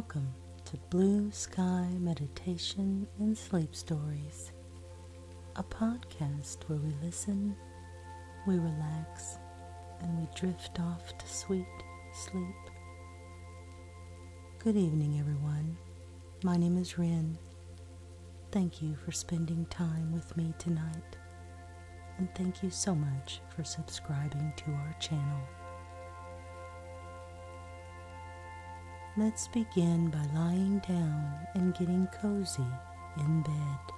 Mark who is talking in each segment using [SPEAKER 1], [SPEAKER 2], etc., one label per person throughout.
[SPEAKER 1] Welcome to Blue Sky Meditation and Sleep Stories, a podcast where we listen, we relax, and we drift off to sweet sleep. Good evening, everyone. My name is Rin. Thank you for spending time with me tonight, and thank you so much for subscribing to our channel. Let's begin by lying down and getting cozy in bed.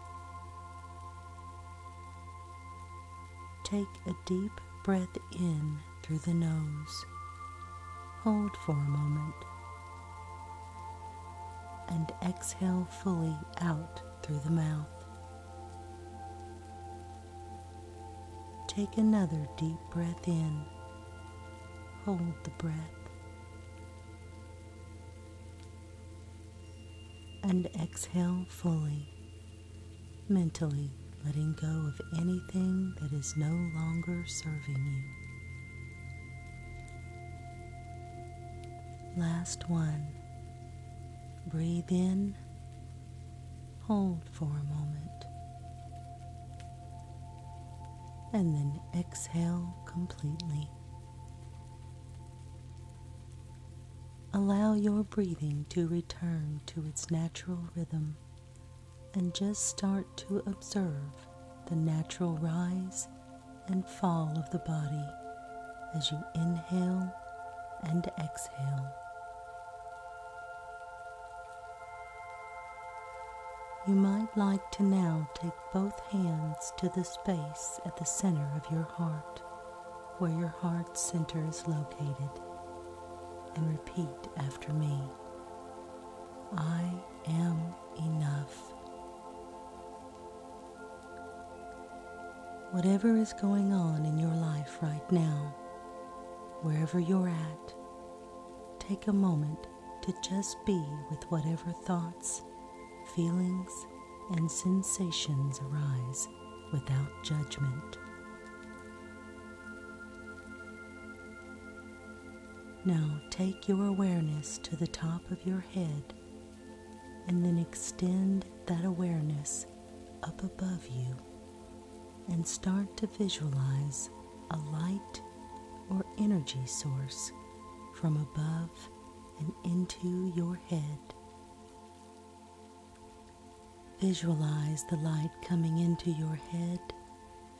[SPEAKER 1] Take a deep breath in through the nose. Hold for a moment. And exhale fully out through the mouth. Take another deep breath in. Hold the breath. And exhale fully, mentally letting go of anything that is no longer serving you. Last one. Breathe in, hold for a moment, and then exhale completely. Allow your breathing to return to its natural rhythm and just start to observe the natural rise and fall of the body as you inhale and exhale. You might like to now take both hands to the space at the center of your heart, where your heart center is located and repeat after me. I am enough. Whatever is going on in your life right now, wherever you're at, take a moment to just be with whatever thoughts, feelings, and sensations arise without judgment. Now take your awareness to the top of your head and then extend that awareness up above you and start to visualize a light or energy source from above and into your head. Visualize the light coming into your head,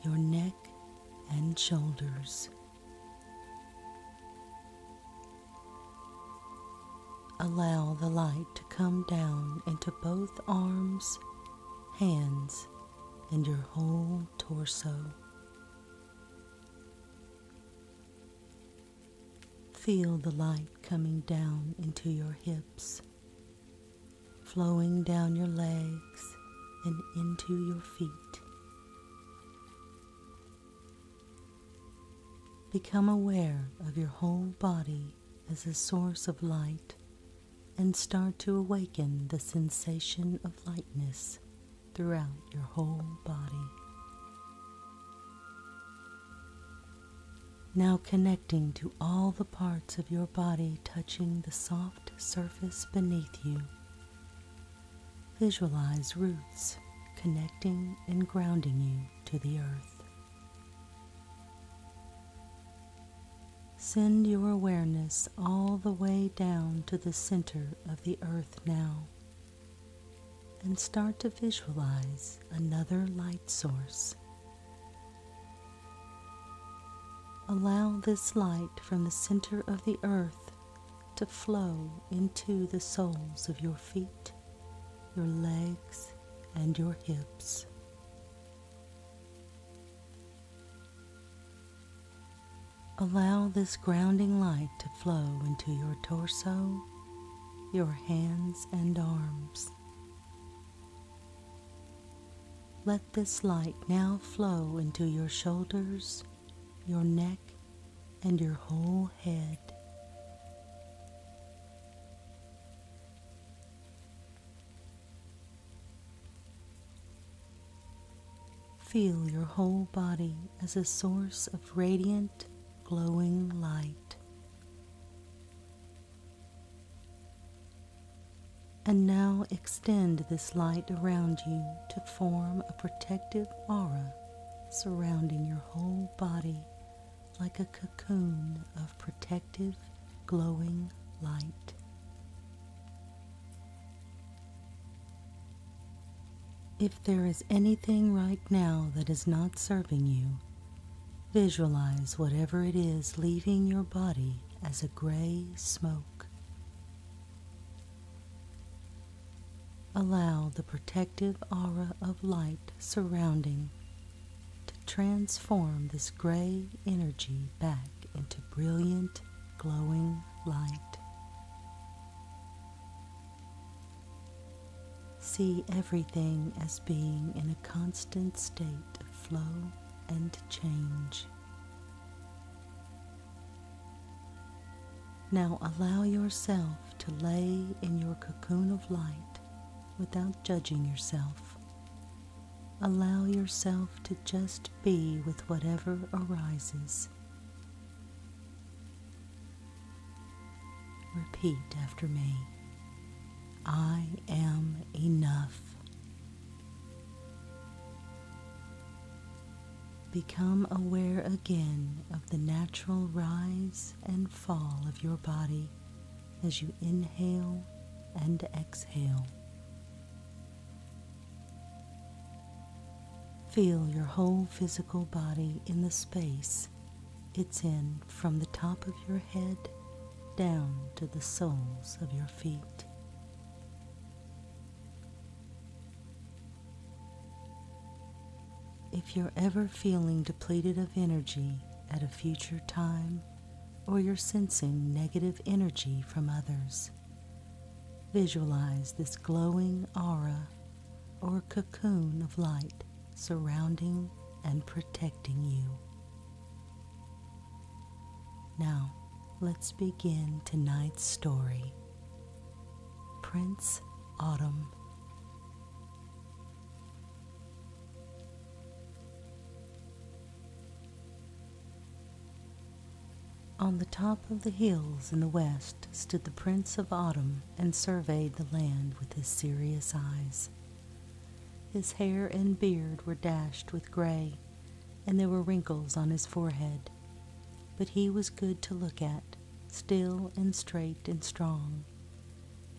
[SPEAKER 1] your neck, and shoulders. Allow the light to come down into both arms, hands, and your whole torso. Feel the light coming down into your hips, flowing down your legs and into your feet. Become aware of your whole body as a source of light and start to awaken the sensation of lightness throughout your whole body. Now connecting to all the parts of your body touching the soft surface beneath you. Visualize roots connecting and grounding you to the earth. Send your awareness all the way down to the center of the earth now and start to visualize another light source. Allow this light from the center of the earth to flow into the soles of your feet, your legs, and your hips. Allow this grounding light to flow into your torso, your hands and arms. Let this light now flow into your shoulders, your neck, and your whole head. Feel your whole body as a source of radiant glowing light. And now extend this light around you to form a protective aura surrounding your whole body like a cocoon of protective, glowing light. If there is anything right now that is not serving you, visualize whatever it is leaving your body as a gray smoke. Allow the protective aura of light surrounding to transform this gray energy back into brilliant, glowing light. See everything as being in a constant state of flow and change. Now allow yourself to lay in your cocoon of light without judging yourself. Allow yourself to just be with whatever arises. Repeat after me I am enough. Become aware again of the natural rise and fall of your body as you inhale and exhale. Feel your whole physical body in the space it's in from the top of your head down to the soles of your feet. If you're ever feeling depleted of energy at a future time, or you're sensing negative energy from others, visualize this glowing aura or cocoon of light surrounding and protecting you. Now, let's begin tonight's story. Prince Autumn. On the top of the hills in the west stood the Prince of Autumn and surveyed the land with his serious eyes. His hair and beard were dashed with gray, and there were wrinkles on his forehead, but he was good to look at, still and straight and strong.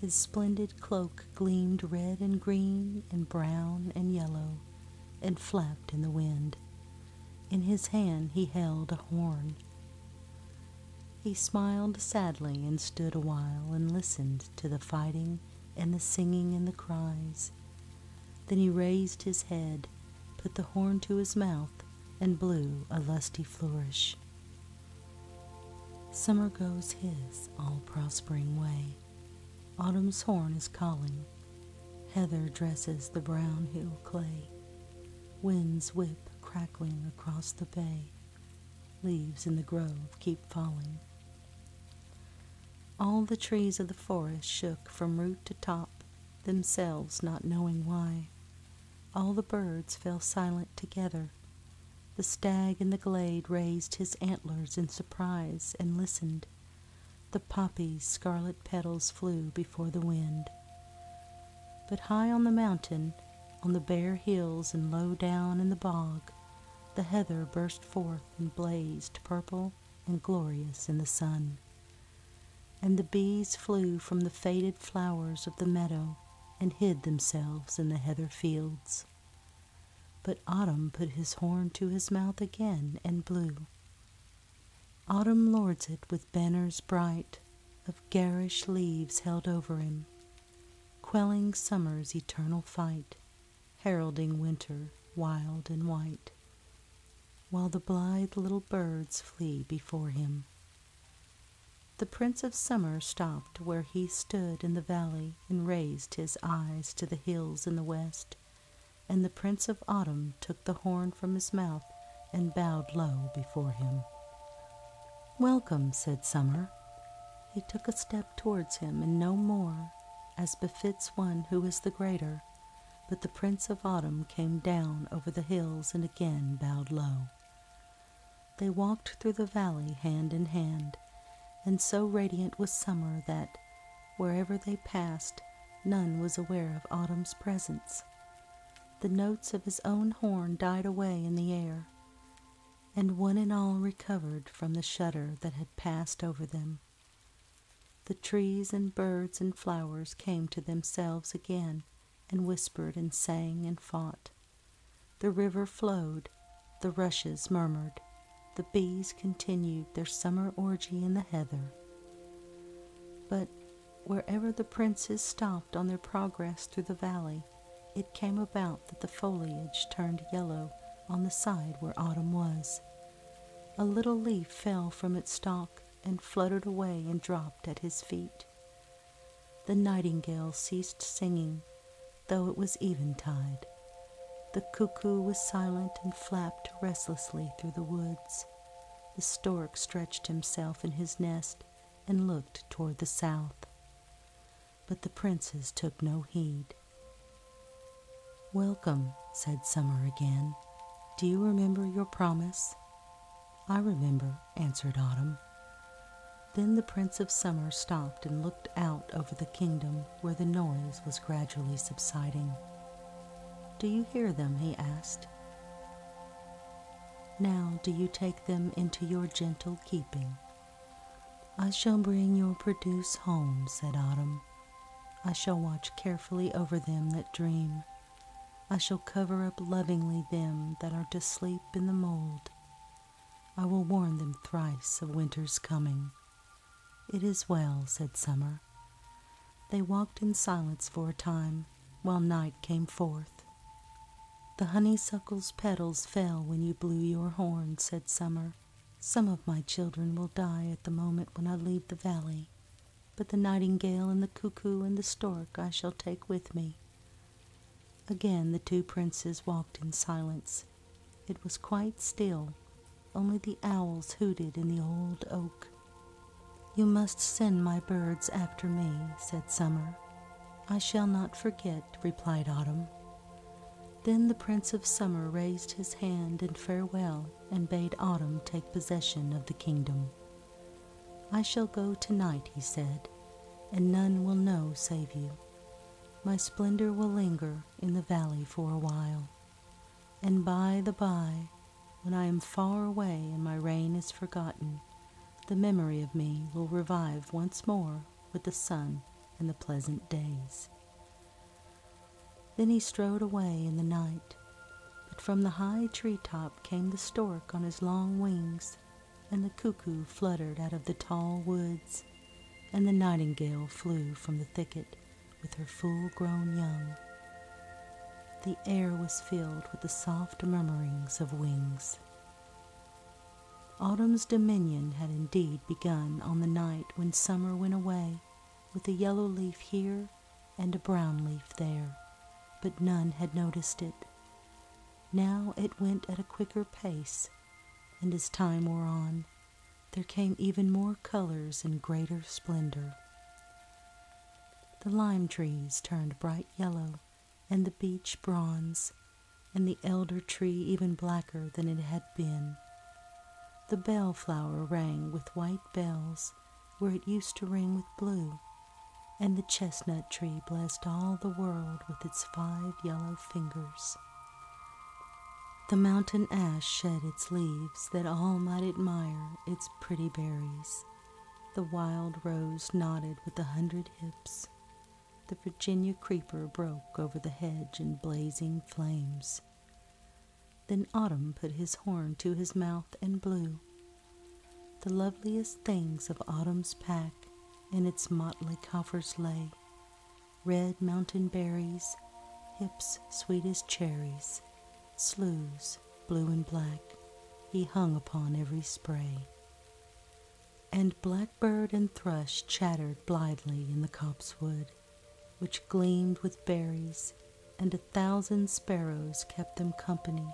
[SPEAKER 1] His splendid cloak gleamed red and green and brown and yellow, and flapped in the wind. In his hand he held a horn he smiled sadly and stood a while and listened to the fighting and the singing and the cries. Then he raised his head, put the horn to his mouth, and blew a lusty flourish. Summer goes his all prospering way. Autumn's horn is calling. Heather dresses the brown hill clay. Winds whip crackling across the bay. Leaves in the grove keep falling. All the trees of the forest shook from root to top, themselves not knowing why. All the birds fell silent together. The stag in the glade raised his antlers in surprise and listened. The poppy's scarlet petals flew before the wind. But high on the mountain, on the bare hills and low down in the bog, the heather burst forth and blazed purple and glorious in the sun and the bees flew from the faded flowers of the meadow and hid themselves in the heather fields. But Autumn put his horn to his mouth again and blew. Autumn lords it with banners bright of garish leaves held over him, quelling summer's eternal fight, heralding winter wild and white, while the blithe little birds flee before him. The Prince of Summer stopped where he stood in the valley and raised his eyes to the hills in the west, and the Prince of Autumn took the horn from his mouth and bowed low before him. Welcome, said Summer. He took a step towards him and no more, as befits one who is the greater, but the Prince of Autumn came down over the hills and again bowed low. They walked through the valley hand in hand and so radiant was summer that, wherever they passed, none was aware of Autumn's presence. The notes of his own horn died away in the air, and one and all recovered from the shudder that had passed over them. The trees and birds and flowers came to themselves again and whispered and sang and fought. The river flowed, the rushes murmured, the bees continued their summer orgy in the heather. But wherever the princes stopped on their progress through the valley, it came about that the foliage turned yellow on the side where autumn was. A little leaf fell from its stalk and fluttered away and dropped at his feet. The nightingale ceased singing, though it was eventide. The cuckoo was silent and flapped restlessly through the woods. The stork stretched himself in his nest and looked toward the south. But the princes took no heed. Welcome, said Summer again. Do you remember your promise? I remember, answered Autumn. Then the Prince of Summer stopped and looked out over the kingdom where the noise was gradually subsiding. Do you hear them? he asked. Now do you take them into your gentle keeping. I shall bring your produce home, said Autumn. I shall watch carefully over them that dream. I shall cover up lovingly them that are to sleep in the mold. I will warn them thrice of winter's coming. It is well, said Summer. They walked in silence for a time while night came forth. The honeysuckle's petals fell when you blew your horn, said Summer. Some of my children will die at the moment when I leave the valley, but the nightingale and the cuckoo and the stork I shall take with me. Again the two princes walked in silence. It was quite still, only the owls hooted in the old oak. You must send my birds after me, said Summer. I shall not forget, replied Autumn. Then the Prince of Summer raised his hand in farewell and bade Autumn take possession of the kingdom. I shall go tonight, he said, and none will know save you. My splendor will linger in the valley for a while, and by the by, when I am far away and my reign is forgotten, the memory of me will revive once more with the sun and the pleasant days. Then he strode away in the night, but from the high tree top came the stork on his long wings, and the cuckoo fluttered out of the tall woods, and the nightingale flew from the thicket with her full grown young. The air was filled with the soft murmurings of wings. Autumn's dominion had indeed begun on the night when summer went away, with a yellow leaf here and a brown leaf there, but none had noticed it. Now it went at a quicker pace, and as time wore on, there came even more colors and greater splendor. The lime trees turned bright yellow, and the beech bronze, and the elder tree even blacker than it had been. The bellflower rang with white bells where it used to ring with blue, and the chestnut tree blessed all the world with its five yellow fingers. The mountain ash shed its leaves that all might admire its pretty berries. The wild rose nodded with a hundred hips the Virginia creeper broke over the hedge in blazing flames. Then Autumn put his horn to his mouth and blew. The loveliest things of Autumn's pack in its motley coffers lay red mountain berries, hips sweet as cherries, sloes blue and black, he hung upon every spray. And blackbird and thrush chattered blithely in the copsewood which gleamed with berries, and a thousand sparrows kept them company.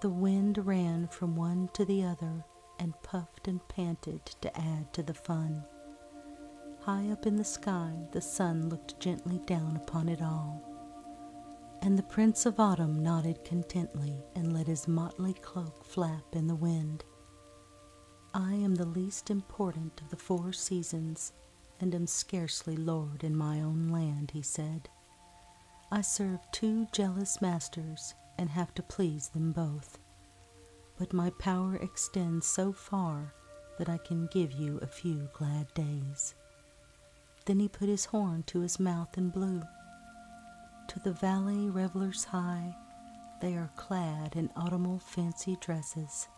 [SPEAKER 1] The wind ran from one to the other and puffed and panted to add to the fun. High up in the sky, the sun looked gently down upon it all. And the Prince of Autumn nodded contently and let his motley cloak flap in the wind. I am the least important of the four seasons, and am scarcely lord in my own land, he said. I serve two jealous masters and have to please them both. But my power extends so far that I can give you a few glad days. Then he put his horn to his mouth and blew. To the valley revelers hie, they are clad in autumnal fancy dresses.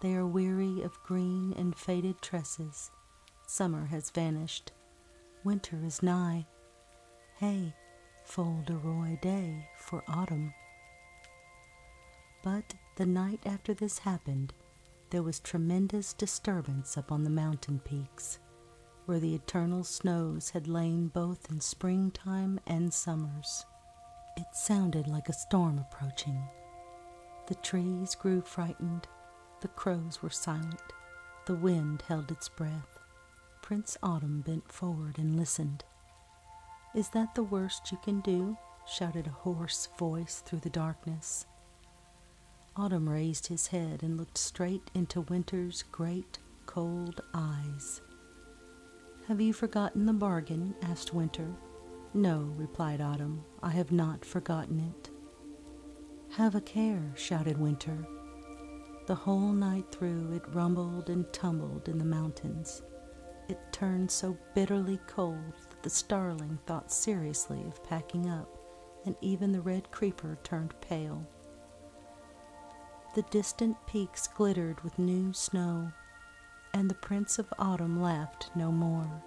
[SPEAKER 1] They are weary of green and faded tresses. Summer has vanished. Winter is nigh. Hey, fol de roy day for autumn. But the night after this happened, there was tremendous disturbance up on the mountain peaks, where the eternal snows had lain both in springtime and summers. It sounded like a storm approaching. The trees grew frightened, the crows were silent, the wind held its breath. Prince Autumn bent forward and listened. Is that the worst you can do? shouted a hoarse voice through the darkness. Autumn raised his head and looked straight into Winter's great, cold eyes. Have you forgotten the bargain? asked Winter. No, replied Autumn, I have not forgotten it. Have a care, shouted Winter. The whole night through it rumbled and tumbled in the mountains. It turned so bitterly cold that the starling thought seriously of packing up, and even the red creeper turned pale. The distant peaks glittered with new snow, and the Prince of Autumn laughed no more.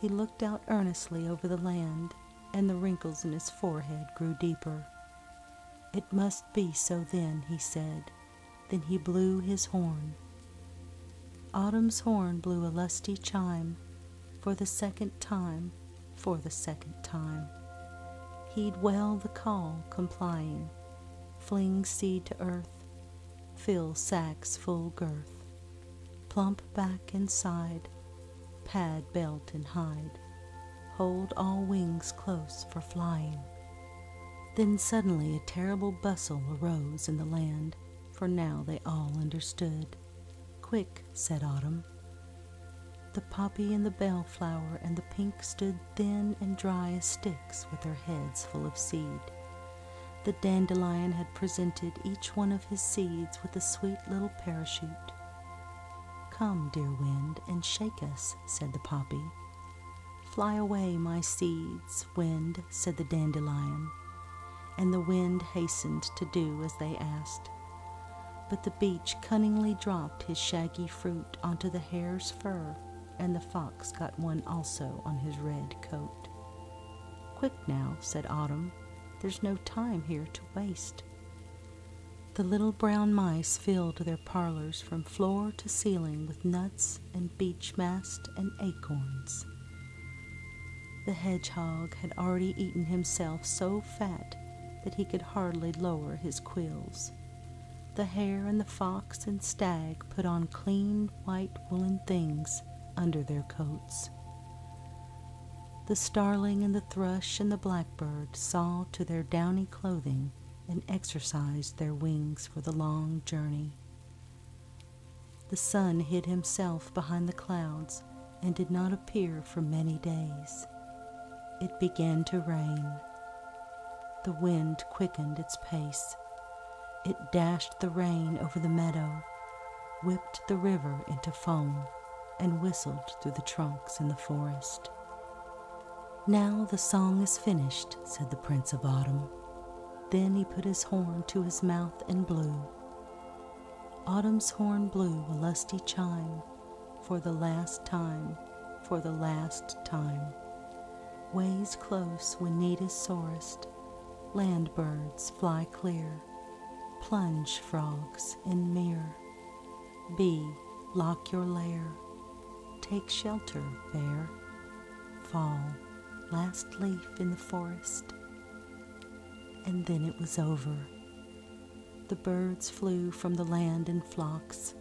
[SPEAKER 1] He looked out earnestly over the land, and the wrinkles in his forehead grew deeper. It must be so then, he said. Then he blew his horn. Autumn's horn blew a lusty chime, for the second time, for the second time. Heed well the call, complying fling seed to earth, fill sacks full girth, plump back and side, pad belt and hide, hold all wings close for flying. Then suddenly a terrible bustle arose in the land, for now they all understood. Quick, said Autumn. The poppy and the bellflower and the pink stood thin and dry as sticks with their heads full of seed. The dandelion had presented each one of his seeds with a sweet little parachute. Come, dear wind, and shake us, said the poppy. Fly away, my seeds, wind, said the dandelion. And the wind hastened to do as they asked. But the beech cunningly dropped his shaggy fruit onto the hare's fur, and the fox got one also on his red coat. Quick now, said Autumn, there's no time here to waste. The little brown mice filled their parlors from floor to ceiling with nuts and beech mast and acorns. The hedgehog had already eaten himself so fat that he could hardly lower his quills. The hare and the fox and stag put on clean white woolen things under their coats. The starling and the thrush and the blackbird saw to their downy clothing and exercised their wings for the long journey. The sun hid himself behind the clouds and did not appear for many days. It began to rain. The wind quickened its pace. It dashed the rain over the meadow, whipped the river into foam, and whistled through the trunks in the forest. Now the song is finished, said the Prince of Autumn. Then he put his horn to his mouth and blew. Autumn's horn blew a lusty chime for the last time, for the last time. Ways close when need is sorest, land birds fly clear, plunge frogs in mere. Bee, lock your lair, take shelter, bear, fall last leaf in the forest. And then it was over. The birds flew from the land in flocks,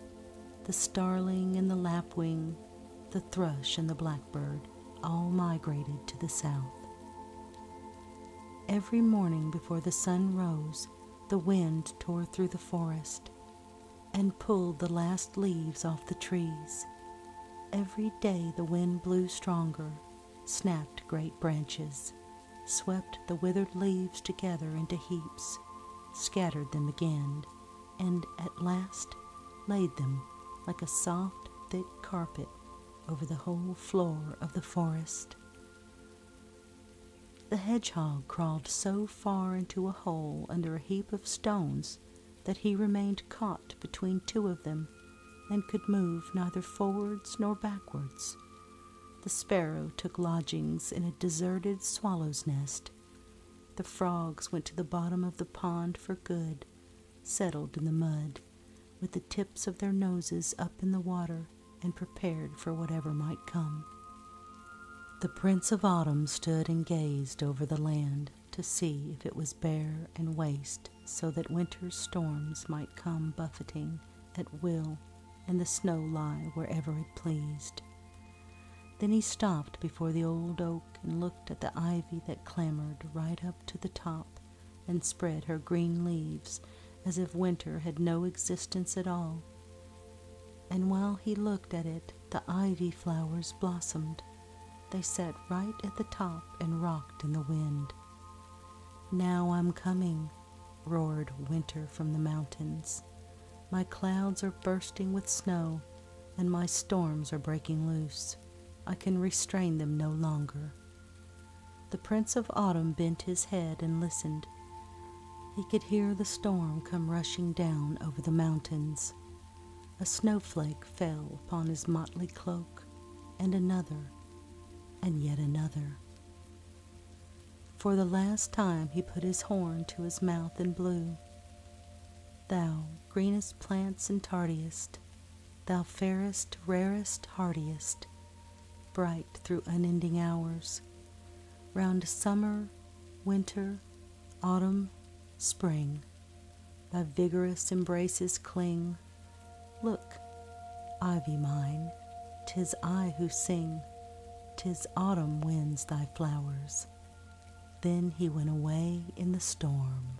[SPEAKER 1] the starling and the lapwing, the thrush and the blackbird all migrated to the south. Every morning before the sun rose, the wind tore through the forest and pulled the last leaves off the trees. Every day the wind blew stronger, snapped great branches, swept the withered leaves together into heaps, scattered them again, and at last laid them like a soft, thick carpet over the whole floor of the forest. The hedgehog crawled so far into a hole under a heap of stones that he remained caught between two of them and could move neither forwards nor backwards. The sparrow took lodgings in a deserted swallow's nest. The frogs went to the bottom of the pond for good, settled in the mud, with the tips of their noses up in the water and prepared for whatever might come. The Prince of Autumn stood and gazed over the land to see if it was bare and waste, so that winter's storms might come buffeting at will and the snow lie wherever it pleased. Then he stopped before the old oak and looked at the ivy that clambered right up to the top and spread her green leaves as if winter had no existence at all. And while he looked at it, the ivy flowers blossomed. They sat right at the top and rocked in the wind. Now I'm coming, roared winter from the mountains. My clouds are bursting with snow, and my storms are breaking loose. I can restrain them no longer. The Prince of Autumn bent his head and listened. He could hear the storm come rushing down over the mountains. A snowflake fell upon his motley cloak, and another, and yet another. For the last time he put his horn to his mouth and blew. Thou, greenest plants and tardiest, thou fairest, rarest, hardiest, bright through unending hours, round summer, winter, autumn, spring, thy vigorous embraces cling. Look, ivy mine, tis I who sing, tis autumn winds thy flowers. Then he went away in the storm.